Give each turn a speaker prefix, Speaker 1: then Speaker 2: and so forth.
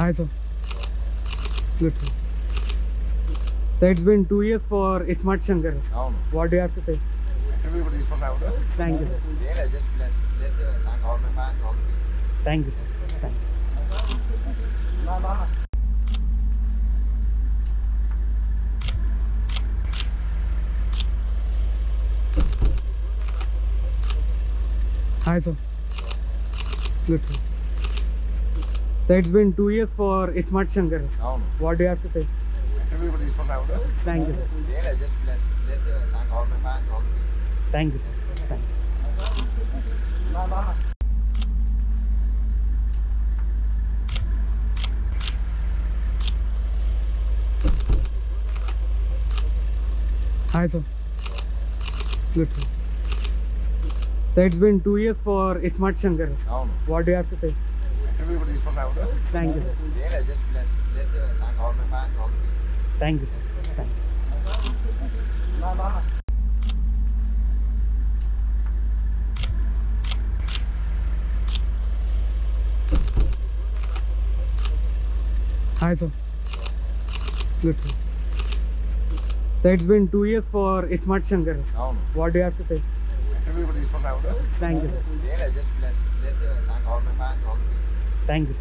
Speaker 1: Hi sir. Good sir. So it's been two years for iSmart Shankar.
Speaker 2: No.
Speaker 1: What do you have to say?
Speaker 2: Everybody's from now.
Speaker 1: Thank you. Yeah,
Speaker 2: just bless, bless the thank all my fans, all the
Speaker 1: Thank you. Thank you. Hi sir. Good sir. So it's been two years for iSmart Shankar.
Speaker 2: No.
Speaker 1: What do you have to say? Thank you. Thank you. Thank you. Hi sir. Good sir. So it's been two years for iSmart Shankar.
Speaker 2: No.
Speaker 1: What do you have to say?
Speaker 2: Everybody's from out there.
Speaker 1: Thank you. Yeah,
Speaker 2: just bless, bless thank all the fans, all the
Speaker 1: Thank you. Thank you. Hi sir. Good sir. So it's been two years for iSmart Shankar.
Speaker 2: No, no.
Speaker 1: What do you have to say?
Speaker 2: Everybody's from out there.
Speaker 1: Thank you.
Speaker 2: Yeah, just bless, bless thank all
Speaker 1: fans, all the Thank you.